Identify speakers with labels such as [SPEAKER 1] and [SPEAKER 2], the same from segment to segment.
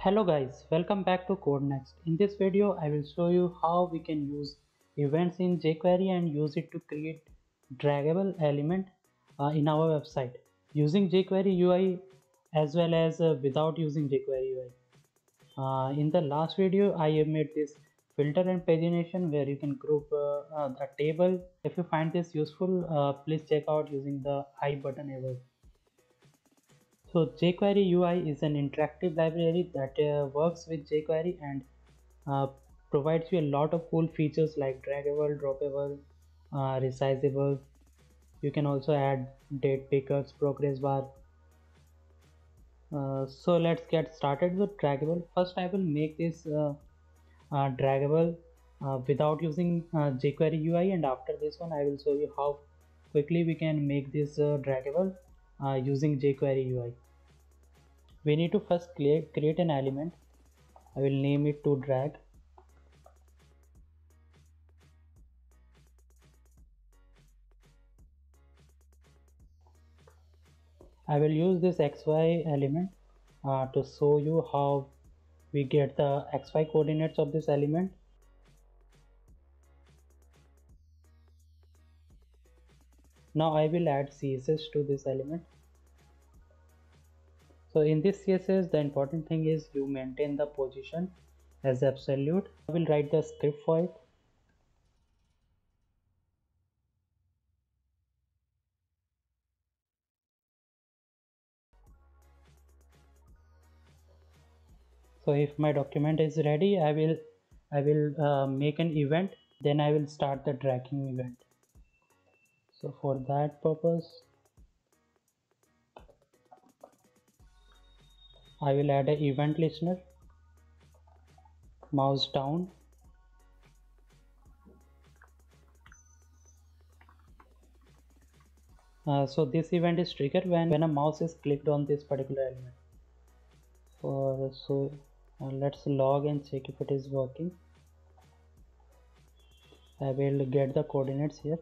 [SPEAKER 1] Hello guys, welcome back to CodeNext. In this video, I will show you how we can use events in jQuery and use it to create draggable element uh, in our website using jQuery UI as well as uh, without using jQuery UI. Uh, in the last video, I have made this filter and pagination where you can group uh, uh, a table. If you find this useful, uh, please check out using the I button above. So jQuery UI is an interactive library that uh, works with jQuery and uh, provides you a lot of cool features like draggable, droppable, uh, resizable. You can also add date pickers, progress bar. So let's get started with draggable. First I will make this draggable without using jQuery UI and after this one I will show you how quickly we can make this draggable uh, using jQuery UI. We need to first create, create an element. I will name it to drag. I will use this xy element uh, to show you how we get the xy coordinates of this element. Now I will add CSS to this element. So in this CSS the important thing is you maintain the position as absolute. I will write the script for it so if my document is ready I will I will uh, make an event then I will start the dragging event. So for that purpose I will add an event listener mouse down uh, so this event is triggered when when a mouse is clicked on this particular element. For so uh, let's log and check if it is working. I will get the coordinates here.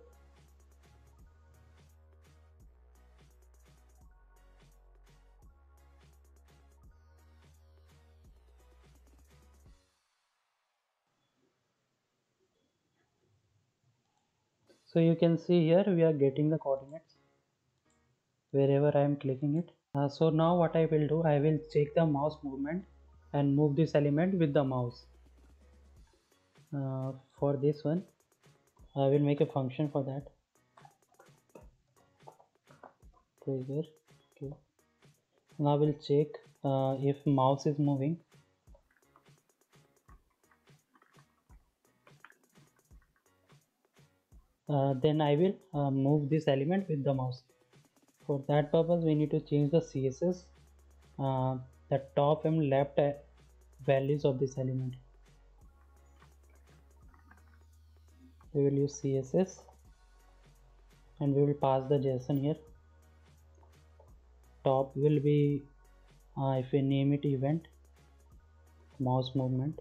[SPEAKER 1] So you can see here we are getting the coordinates wherever I am clicking it. Uh, so now what I will do I will check the mouse movement and move this element with the mouse. Uh, for this one I will make a function for that. Trigger okay. Now I will check uh, if mouse is moving. Uh, then I will uh, move this element with the mouse. For that purpose we need to change the CSS the top and left values of this element. We will use CSS and we will pass the JSON here. Top will be uh, if we name it event mouse movement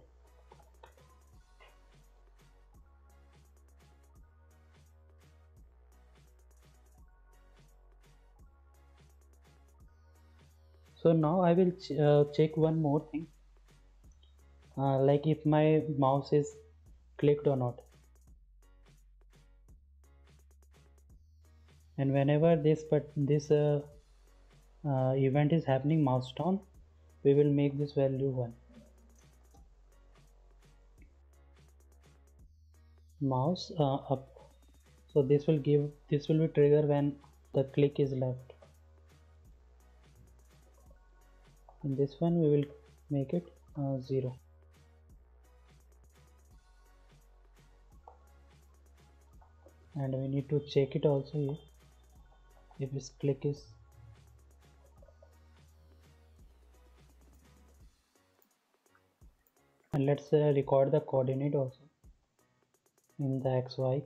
[SPEAKER 1] so now I will ch uh, check one more thing. Uh, like if my mouse is clicked or not. And whenever this but this uh, uh, event is happening mouse down we will make this value 1 mouse uh, up. So this will give this will be trigger when the click is left in this one we will make it uh, 0 and we need to check it also here. If this click is and let's uh, record the coordinate also. In the xy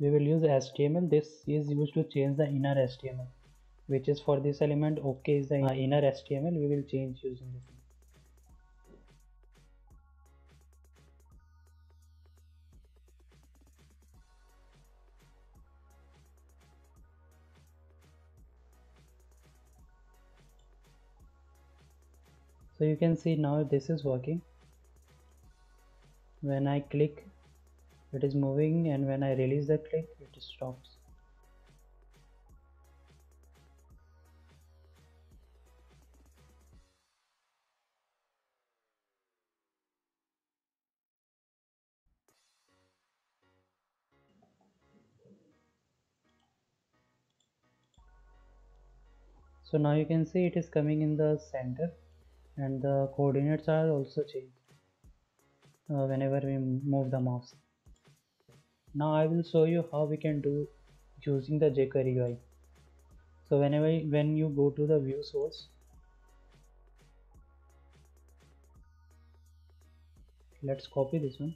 [SPEAKER 1] we will use html this is used to change the inner html which is for this element. Okay is the inner html we will change using this. So you can see now this is working. When I click it is moving. And when I release the click it stops. So now you can see it is coming in the center and the coordinates are also changed uh, whenever we move the mouse. Now I will show you how we can do using the jQuery UI so whenever when you go to the view source let's copy this one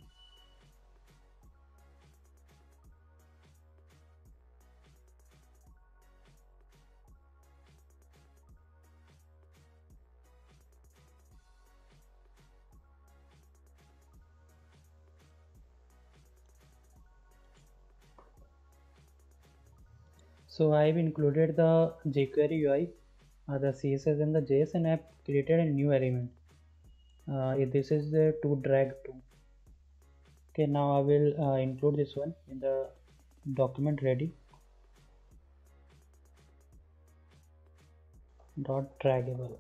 [SPEAKER 1] so I've included the jQuery UI uh, the CSS and the JS and I've created a new element. Uh, this is the to drag to. Okay now I will uh, include this one in the document ready. Dot draggable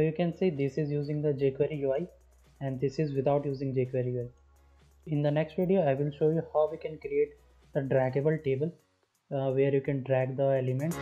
[SPEAKER 1] so you can see this is using the jQuery UI and this is without using jQuery UI. In the next video I will show you how we can create a draggable table uh, where you can drag the element